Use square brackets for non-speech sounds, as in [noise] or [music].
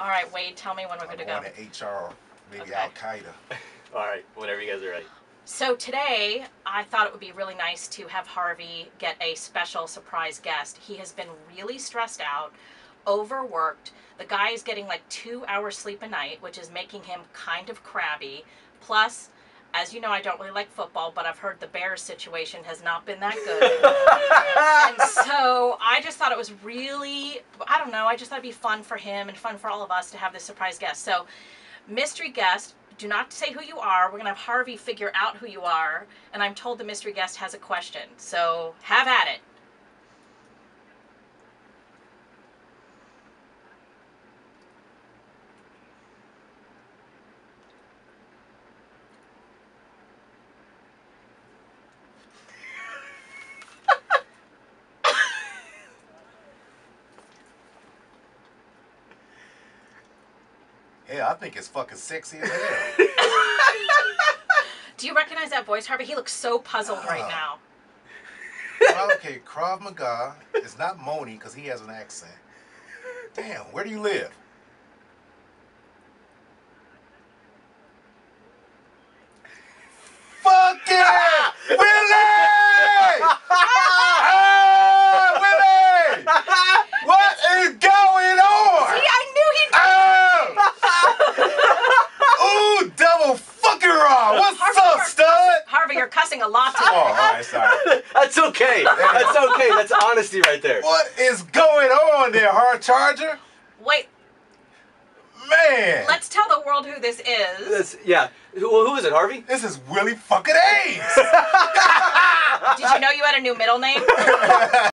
All right, Wade, tell me when we're I'm good to go. going to HR, maybe Okay. Al Qaeda. [laughs] All right, whenever you guys are ready. So today, I thought it would be really nice to have Harvey get a special surprise guest. He has been really stressed out, overworked. The guy is getting like two hours sleep a night, which is making him kind of crabby. Plus, as you know, I don't really like football, but I've heard the Bears situation has not been that good. [laughs] I just thought it was really, I don't know, I just thought it'd be fun for him and fun for all of us to have this surprise guest. So, mystery guest, do not say who you are. We're going to have Harvey figure out who you are. And I'm told the mystery guest has a question. So, have at it. Hell, I think it's fucking sexy as hell. [laughs] Do you recognize that voice, Harvey? He looks so puzzled right Ah. now. well, okay, Krav Maga. is not Moni because he has an accent. Damn, where do you live? Fuck yeah! Willie! Ah, Willie! What is going on? See, I knew he'd. Oh! Ooh, double fucking raw! What's up, stud? Harvey, you're cussing a lot today. Oh, alright, sorry. [laughs] That's okay. That's okay. That's honesty right there. What is going on there, hard charger? Wait, Man! let's tell the world who this is. That's, yeah. Who, who is it, Harvey? This is Willie fucking Aames! [laughs] Did you know you had a new middle name? [laughs]